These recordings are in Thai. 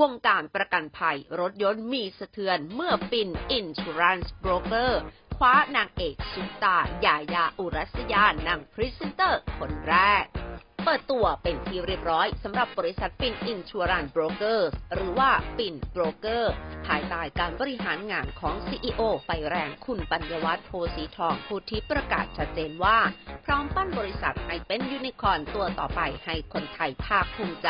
วงการประกันภัยรถยนต์มีสะเทือนเมื่อปิน Insurance Broker คว้านางเอกซุปตาร์ญาญ่าอุรัสยานั่งพรีเซนเตอร์คนแรก เปิดตัวเป็นที่เรียบร้อยสำหรับบริษัทฟิน Insurance Broker หรือว่าฟินโบรกเกอร์ภายใต้การบริหารงานของ CEO ไฟแรงคุณปัญญวัฒน์โพสีทองผู้ที่ประกาศชัดเจนว่า พร้อมปั้นบริษัทให้เป็นยูนิคอร์นตัวต่อไปให้คนไทยภาคภูมิใจ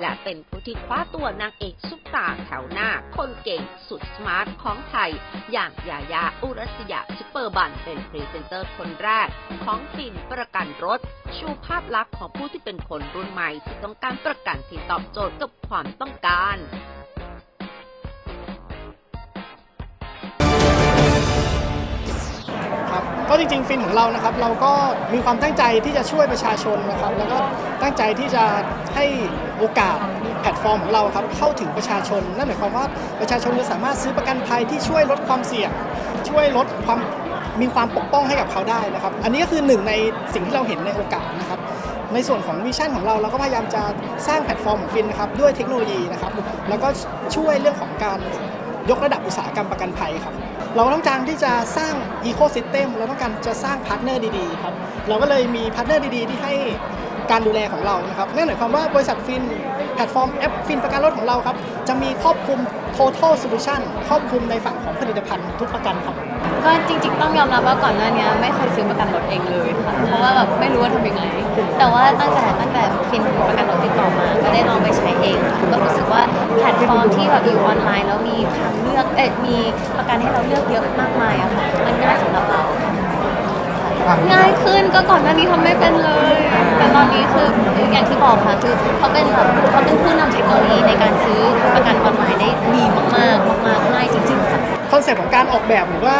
และเป็นผู้ที่คว้าตัวนางเอกซุปตาร์แถวหน้า คนเก่งสุด smart ของไทย อย่างญาญ่าอุรัสยาเสปอร์บันด์เป็นพรีเซนเตอร์คนแรก ของฟินประกันรถ ชูภาพลักษณ์ของผู้ที่เป็นคนรุ่นใหม่ที่ต้องการประกันที่ตอบโจทย์กับความต้องการ ก็จริงๆฟินของเรานะครับ เราก็มีความตั้งใจที่จะช่วยประชาชนนะครับ แล้วก็ตั้งใจที่จะให้โอกาสแพลตฟอร์มของเราครับเข้าถึงประชาชน นั่นหมายความว่าประชาชนจะสามารถซื้อประกันภัยที่ช่วยลดความเสี่ยง ช่วยลดความมีความปกป้องให้กับเขาได้นะครับ อันนี้ก็คือหนึ่งในสิ่งที่เราเห็นในโอกาสนะครับในส่วนของ vision ของเราเราก็พยายามจะสร้างแพลตฟอร์มของฟินนะครับด้วยเทคโนโลยีนะครับ แล้วก็ช่วยเรื่องของการยกระดับอุตสาหกรรมประกันภัยครับ เราต้องการที่จะสร้างอีโค y ิสเต็มเราต้องการจะสร้าง partner ดีๆครับเราก็เลยมี partner ดีๆ ที่ให้การดูแลของเรานะครับนั่นหมายความว่าบริษัทฟินแพลตฟอร์มแอปฟินประกันรถของเราครับ จะมีครอบคลุม total solution ครอบคลุมในฝั่งของผลิตภัณฑ์ทุกประกันครับ ก็จริงๆ ต้องยอมรับว่าก่อนหน้านี้ไม่เคยซื้อประกันรถเองเลยค่ะเพราะว่าแบบไม่รู้ว่าทำยังไง แต่ว่าตั้งแต่ตั้งแต่ ฟินประกันรถติดต่อมา ก็ได้ลองไปใช้เองค่ะก็รู้สึกว่าแพลตฟอร์มที่แบบอยู่ออนไลน์แล้วมีทางเลือกเอ๊ะมีประกันให้เราเลือกเยอะมากมายอะค่ะมันง่ายสำหรับเราง่ายขึ้นก็ก่อนหน้านี้ทำไม่เป็นเลย แต่ตอนนี้คืออย่างที่บอกค่ะคือเขาเป็นแบบเขาเป็นผู้นำเทคโนโลยีในการซื้อประกันออนไลน์ได้ดีมากๆมากๆง่ายจริงๆค่ะ คอนเซ็ปต์ของการออกแบบหรือว่า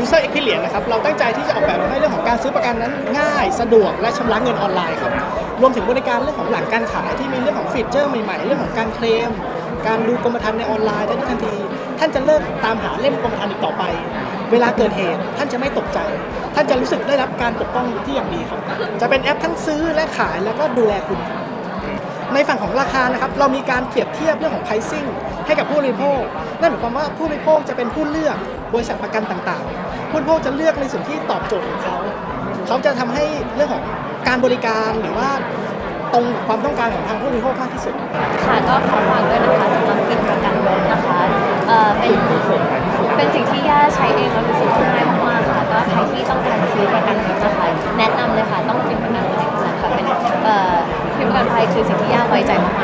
user experience นะครับ เราตั้งใจที่จะออกแบบให้เรื่องของการซื้อประกันนั้นง่าย สะดวกและชำระเงินออนไลน์ครับ รวมถึงบริการเรื่องของหลังการขายที่มีเรื่องของฟีเจอร์ใหม่ๆ เรื่องของการเคลม การดูกรมธรรม์ในออนไลน์ได้ทันที ท่านจะเลิกตามหาเล่มกรมธรรม์อีกต่อไป เวลาเกิดเหตุ ท่านจะไม่ตกใจ ท่านจะรู้สึกได้รับการปกป้องที่อย่างดีครับ จะเป็นแอปทั้งซื้อและขายแล้วก็ดูแลคุณในฝั่งของราคานะครับเรามีการเปรียบเทียบเรื่องของ pricing ให้กับผู้บริโภค นั่นหมายความว่าผู้บริโภคจะเป็นผู้เลือก บริษัทประกันต่างๆผู้บริโภคจะเลือกในส่วนที่ตอบโจทย์ของเขาเขาจะทำให้เรื่องของการบริการหรือว่าตรงความต้องการของทางผู้บริโภคมากที่สุดค่ะก็ขอฝากด้วยนะคะสำหรับฟินประกันรถนะคะเอ่อเป็นเป็นสิ่งที่ย่าใช้เองแล้วรู้สึกว่าง่ายมากๆค่ะก็ใครที่ต้องการซื้อประกันรถนะคะแนะนำเลยค่ะต้องฟินประกันรถเท่านั้นค่ะเป็นเอ่อฟินประกันภัยคือสิ่งที่ย่าไว้ใจมาก